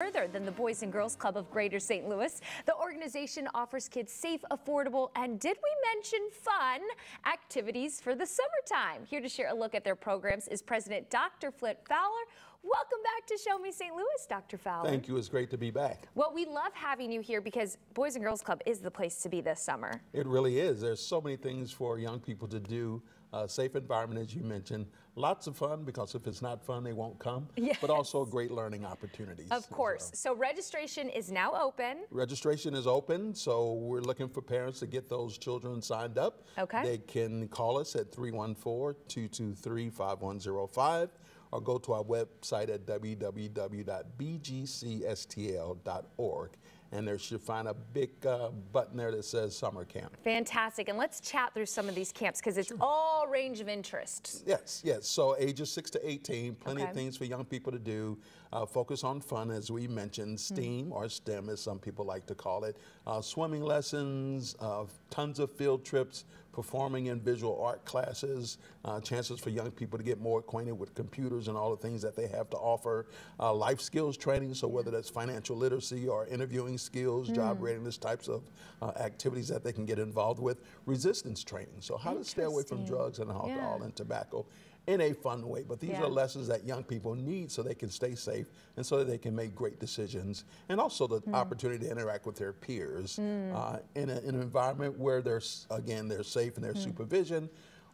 Further than the Boys and Girls Club of Greater St. Louis, the organization offers kids safe, affordable, and did we mention fun activities for the summertime? Here to share a look at their programs is President Dr. Flint Fowler. Welcome back to Show Me St. Louis, Dr. Fowler. Thank you. It's great to be back. Well, we love having you here because Boys and Girls Club is the place to be this summer. It really is. There's so many things for young people to do. Uh, safe environment, as you mentioned. Lots of fun because if it's not fun, they won't come. Yes. But also great learning opportunities. Of course. So registration is now open. Registration is open, so we're looking for parents to get those children signed up. Okay. They can call us at 314-223-5105 or go to our website at www.bgcstl.org and there should find a big uh, button there that says summer camp. Fantastic. And let's chat through some of these camps because it's sure. all range of interests. Yes, yes. So ages 6 to 18, plenty okay. of things for young people to do. Uh, focus on fun, as we mentioned, hmm. STEAM mm. or STEM, as some people like to call it. Uh, swimming lessons, uh, tons of field trips, performing in visual art classes, uh, chances for young people to get more acquainted with computers and all the things that they have to offer. Uh, life skills training, so whether that's financial literacy or interviewing skills, mm. job readiness types of uh, activities that they can get involved with. Resistance training, so how to stay away from drugs and alcohol yeah. and tobacco in a fun way. But these yeah. are lessons that young people need so they can stay safe and so that they can make great decisions. And also the mm. opportunity to interact with their peers mm. uh, in, a, in, an environment where there's, again, they're safe in their mm. supervision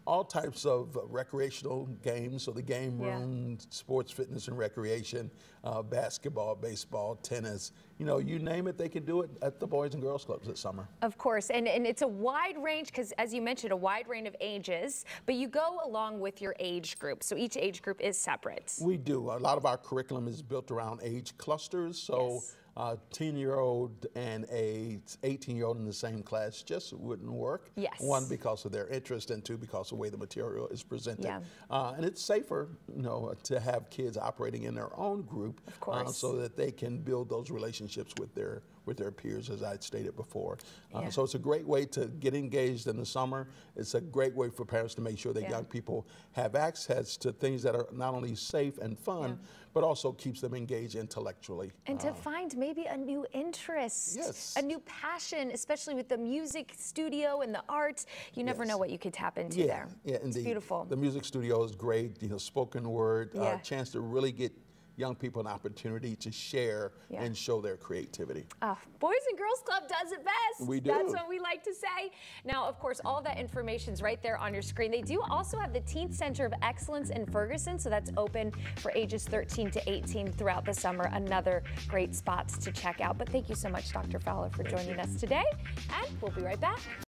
all types of recreational games. So the game room, yeah. sports, fitness, and recreation, uh, basketball, baseball, tennis. You know, you name it, they can do it at the Boys and Girls Clubs this summer. Of course, and, and it's a wide range because, as you mentioned, a wide range of ages, but you go along with your age group. So each age group is separate. We do. A lot of our curriculum is built around age clusters. So. Yes a 10 year old and a 18 year old in the same class just wouldn't work. Yes. One, because of their interest, and two, because of the way the material is presented. Yeah. Uh, and it's safer, you know, to have kids operating in their own group. Of course. Uh, so that they can build those relationships with their with their peers, as I stated before. Uh, yeah. So it's a great way to get engaged in the summer. It's a great way for parents to make sure that yeah. young people have access to things that are not only safe and fun, but also keeps them engaged intellectually. And to uh, find maybe a new interest, yes. a new passion, especially with the music studio and the art. You never yes. know what you could tap into yeah. there. Yeah, it's beautiful. The music studio is great. You know, spoken word, uh, yeah. uh, chance to really get young people an opportunity to share yeah. and show their creativity. Uh, Boys and Girls Club does it best. We do. That's what we like to say. Now, of course, all that information is right there on your screen. They do also have the Teen Center of Excellence in Ferguson, so that's open for ages 13 to 18 throughout the summer. Another great spots to check out. But thank you so much, Dr. Fowler, for joining us today, and we'll be right back.